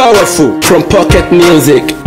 powerful from pocket music.